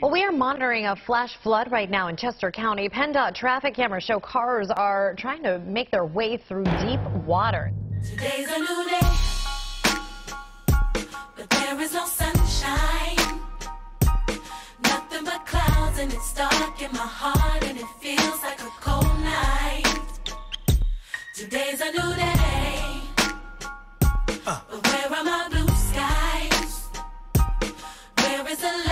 Well, we are monitoring a flash flood right now in Chester County. PennDOT traffic cameras show cars are trying to make their way through deep water. Today's a new day, but there is no sunshine. Nothing but clouds, and it's dark in my heart, and it feels like a cold night. Today's a new day, uh. but where are my blue skies? Where is the love and the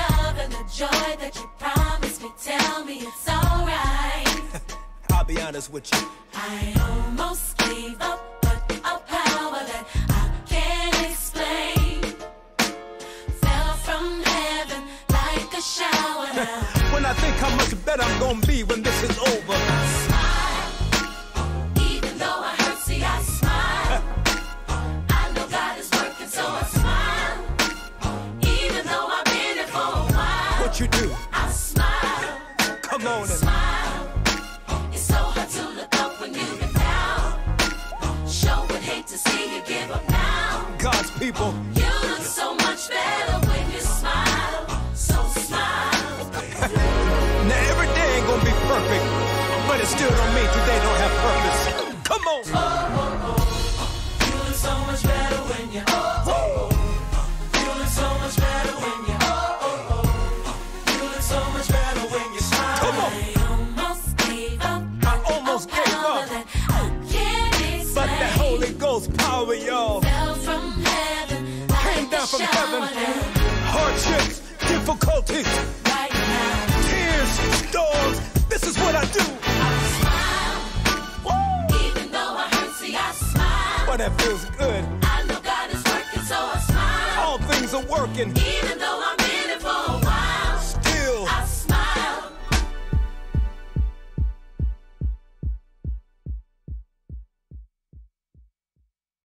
joy that you promised me? Tell me it's alright. I'll be honest with you. I almost gave up, but a power that I can't explain fell from heaven like a shower. Now When I think how much better I'm gonna be when this is over. What you do? I smile. Come on and smile. It's so hard to look up when you've down. Sure would hate to see you give up now. God's people. You look so much better when you smile. So smile. Now every day ain't gonna be perfect, but it still don't mean today don't have purpose. Holy Ghost power, y'all, fell from heaven like came down from heaven. Hardships, difficulties, Right now, tears, storms. This is what I do. I smile. Even though I hurt, see, I smile. But that feels good. I know God is working, so I smile. All things are working. Even though